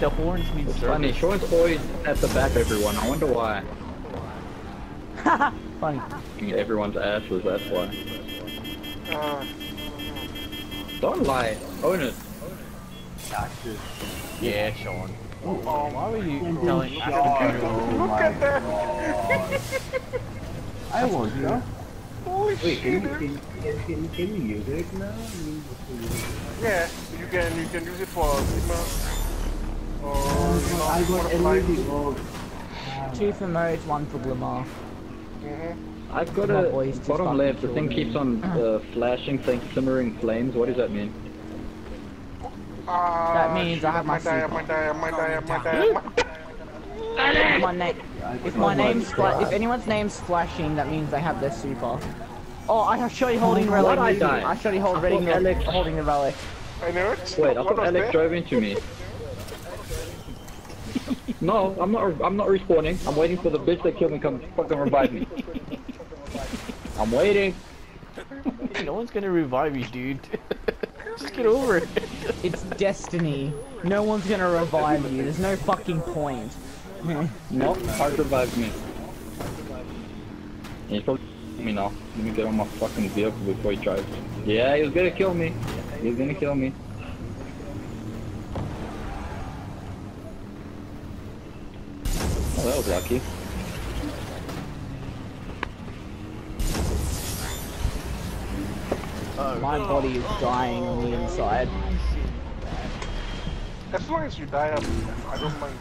the horns mean It's funny, service. Sean's always at the back of everyone. I wonder why. Funny. I mean, everyone's asses, that's why. Uh, Don't lie. Own it. Yeah, Sean. oh, Why were you telling look at that! I want you. Holy Wait, shit! can you, can, can, can you use it now? Yeah, you can you can use it for Sigma. You know, I got for light. LED bulb. Two for modes, one for Glimmer. Mhm. I've got a boy's bottom left. The thing keeps on uh, flashing, saying simmering flames. What does that mean? Ah, That means I have my might die, I super. might die, I might die, I might die, I might If my name, if my name's if anyone's name's flashing, that means they have their super. Oh, I have Shotty holding Why relic. did I die? I Shotty hold I reading thought holding the relic. I know it. Wait, I thought was Alex drove into me. No, I'm not. I'm not respawning. I'm waiting for the bitch that killed me come fucking revive me. I'm waiting. No one's gonna revive you, dude. Just get over it. It's destiny. No one's gonna revive you. There's no fucking point. Nope, Hart revived me. He's probably me now. Let me get on my fucking vehicle before he drives. Yeah, he was gonna kill me. He was gonna kill me. Was lucky. Oh, My body is dying on the inside. As long as you die, I'm, I don't mind.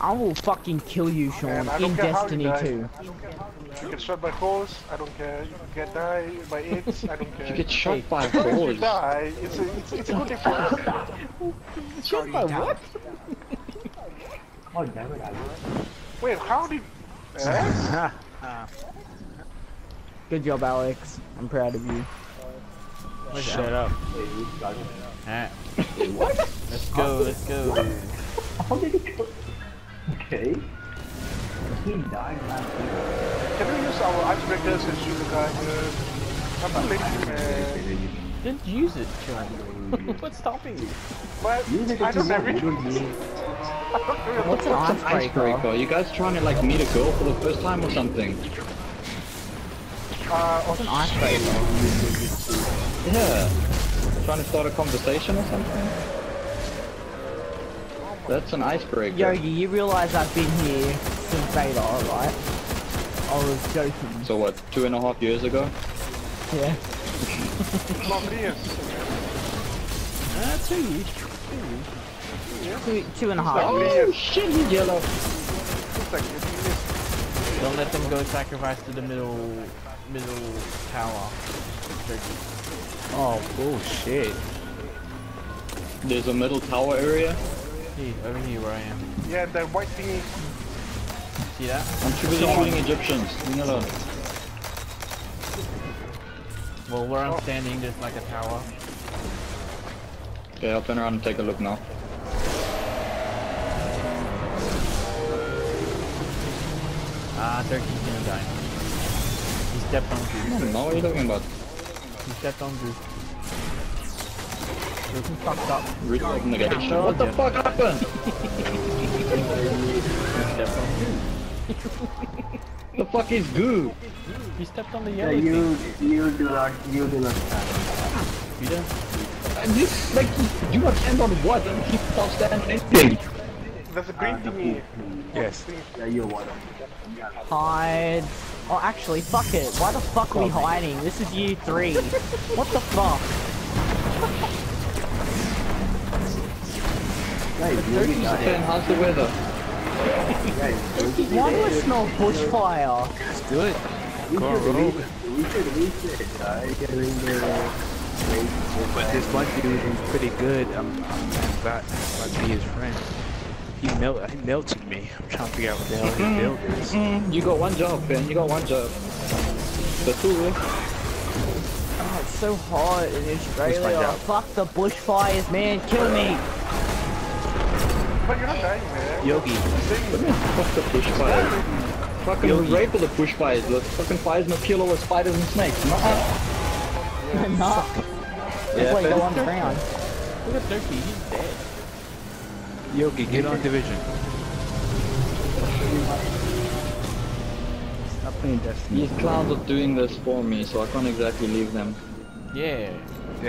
I will fucking kill you, oh, Sean, Man, in don't care how you Destiny die. 2. You get shot by horse, I don't care. You get die by AIDS, I don't care. You get shot by As you die, it's a, it's, it's a good difference. Shot by what? Oh, damn it, I Wait, how did... Eh? Good job, Alex. I'm proud of you. Shut up. Alright. Let's go, let's go. How did it go? Okay. He died last week. Can we use our icebreakers and shoot the guy? I'm man. Then use it, Sean. What's stopping you? But Use it I you don't have it. You don't need What's an icebreaker? Icebreaker. You guys trying to like meet a girl for the first time or something? Uh, What's an icebreaker? Yeah. Trying to start a conversation or something? That's an icebreaker. Yogi, you realize I've been here since beta, right? I was joking. So what, two and a half years ago? Yeah. long years. Ah, two. Two, two and a half. Oh years. years. shit, he's yellow. It's like years. Don't let them go sacrifice to the middle, middle tower. Turkey. Oh bullshit. There's a middle tower area. Hey, over here where I am. Yeah, that white thingy. See that? I'm too busy shooting Egyptians. Leave me alone. Well, where I'm standing, there's like a tower. Okay, I'll turn around and take a look now. Ah, Turkey's gonna die. He stepped on I don't know what are you talking about. He stepped on Goose. He fucked up. Of negation. What the fuck happened? He stepped on Goose. The fuck is goo? He stepped on the Yeah, yellow you, thing. you do not, you do not stand. You done? And this, like, you do not stand on what? And keep on standing anything. There's a green thingy. Yes. Yeah, you're one of. Hide. Oh, actually, fuck it. Why the fuck are we hiding? This is you three. What the fuck? Guys, you really died. Ben, how's the weather? Guys, Why do I smell bushfire? It's good. we Go should, rogue. we should, we should die getting But this one dude who's pretty good, I'm, I'm, I'm about, about to be his friend. He melt, he melted me. I'm trying to figure out what the hell his build is. Mm, you got one job, Ben. You got one job. The two. Oh, it's so hot in Australia. out. Fuck the bushfires, man. Kill me. But you're not dying, man. Yogi, Fuck the bushfires. Fucking Yogi. rape of the bushfires. The fucking fires no kill over spiders and snakes. No. nah. Yeah, Just like Ben. go underground. Look at Turkey, he's dead. Yogi, get on division. Stop playing Destiny. These clowns are doing this for me, so I can't exactly leave them. Yeah.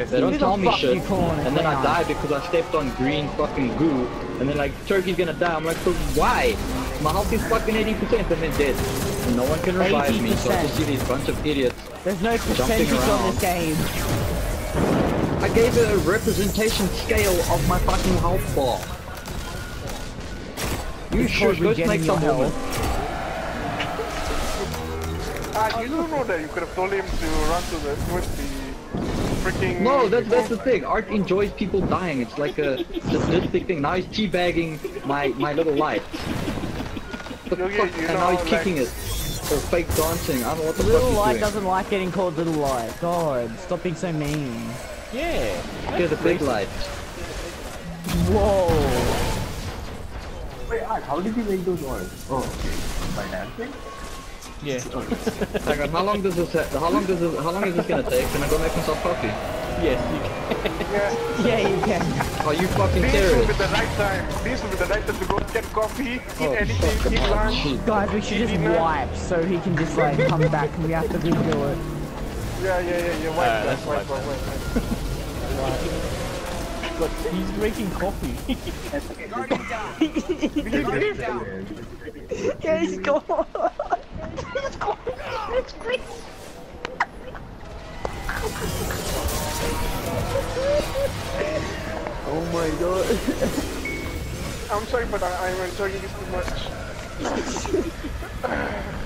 They don't Who the tell me shit, you calling and then I clown? die because I stepped on green fucking goo, and then like Turkey's gonna die. I'm like, so why? My health is fucking 80% and then dead. And no one can revive me, so I just see these bunch of idiots. There's no percentage on around. this game. I gave it a representation scale of my fucking health bar. You It's should go regenerating make some your woman. health. Ah, you don't know that. You could have told him to run to the towards the freaking. No, that's that's the thing. Art enjoys people dying. It's like a sadistic thing. Now he's teabagging my my little life. The Yogi, fuck? and now know, he's kicking it. Or fake dancing. I don't know what the Little fuck he's Light doing. doesn't like getting called Little Light. God, stop being so mean. Yeah. Here's the big light. Whoa. Wait, Art, how did you make those oils? Oh, okay. By dancing? Yeah. Hang on, how long does this how long does this how long is this gonna take? Can I go make myself coffee? Yes, you can. Yeah. Yeah, you can. Are you fucking This will be the right time. This will be the right time to go get coffee, eat Oh, anything, eat lunch. Guys, we should just wipe so he can just like come back and we have to redo it. Yeah, yeah, yeah, yeah. Wipe Alright, that, let's wipe, wipe wipe, wipe. Look, he's making coffee. Yeah, he's gone. He's gone. It's great. oh my god. I'm sorry, but I, I'm enjoying this too much.